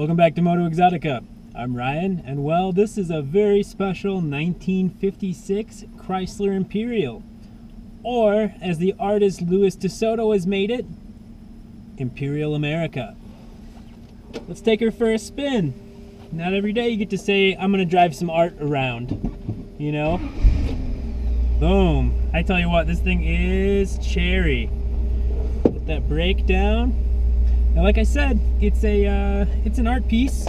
Welcome back to MotoeXotica. I'm Ryan, and well, this is a very special 1956 Chrysler Imperial. Or, as the artist Lewis DeSoto has made it, Imperial America. Let's take her for a spin. Not every day you get to say, I'm gonna drive some art around. You know? Boom. I tell you what, this thing is cherry. Put that brake down. Now, like I said, it's a uh, it's an art piece,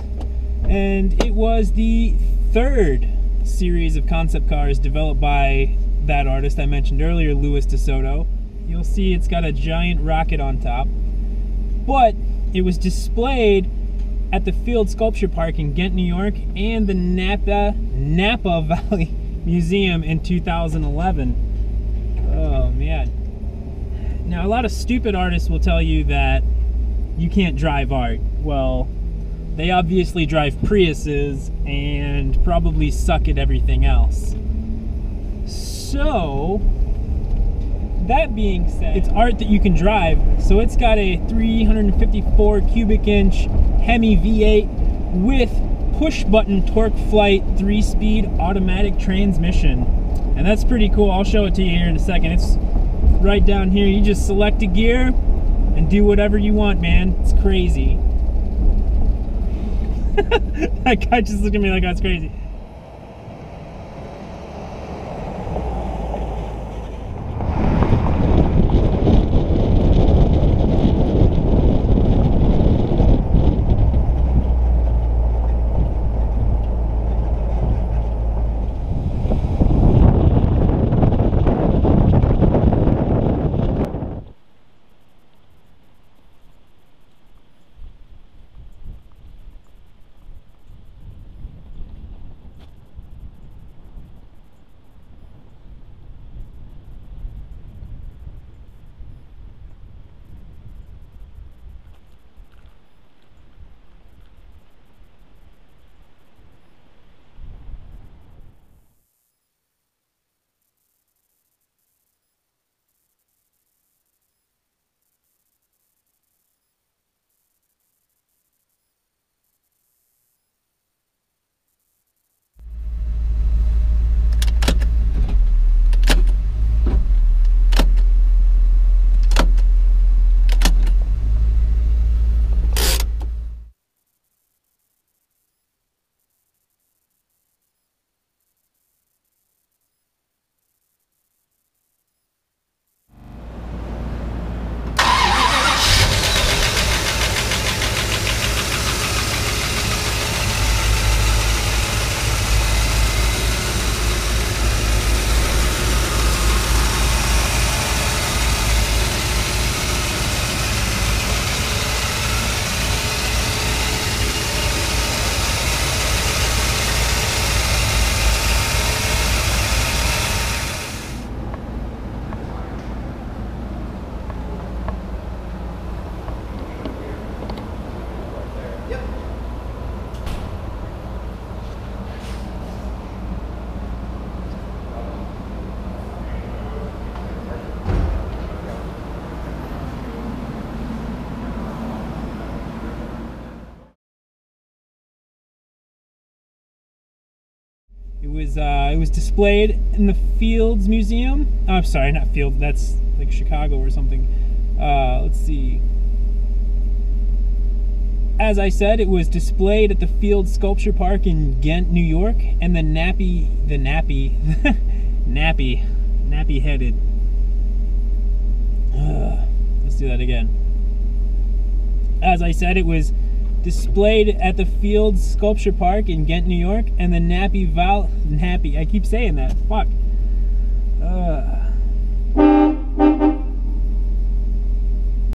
and it was the third series of concept cars developed by that artist I mentioned earlier, Lewis DeSoto. You'll see it's got a giant rocket on top, but it was displayed at the Field Sculpture Park in Ghent, New York, and the Napa Napa Valley Museum in 2011. Oh man. Now, a lot of stupid artists will tell you that you can't drive art. Well, they obviously drive Priuses and probably suck at everything else. So, that being said, it's art that you can drive. So it's got a 354 cubic inch Hemi V8 with push button TorqueFlite 3 speed automatic transmission. And that's pretty cool. I'll show it to you here in a second. It's right down here. You just select a gear and do whatever you want, man. It's crazy. that guy just looked at me like that's crazy. Was uh, it was displayed in the Fields Museum. Oh, I'm sorry, not Fields. That's like Chicago or something. Uh, let's see. As I said, it was displayed at the Field Sculpture Park in Ghent, New York, and the nappy, the nappy, nappy, nappy-headed. Let's do that again. As I said, it was displayed at the Field Sculpture Park in Ghent, New York, and the Nappy Val Nappy. I keep saying that. Fuck. Uh,